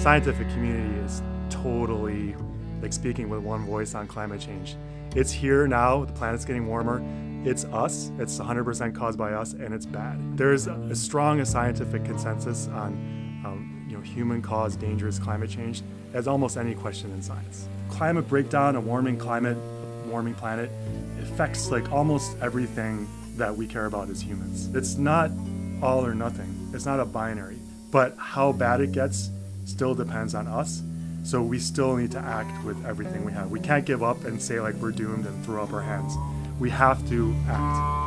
scientific community is totally like speaking with one voice on climate change. It's here now, the planet's getting warmer. It's us, it's 100% caused by us, and it's bad. There's as strong a scientific consensus on um, you know, human-caused dangerous climate change as almost any question in science. Climate breakdown, a warming climate, warming planet, affects like almost everything that we care about as humans. It's not all or nothing. It's not a binary. But how bad it gets still depends on us. So we still need to act with everything we have. We can't give up and say like we're doomed and throw up our hands. We have to act.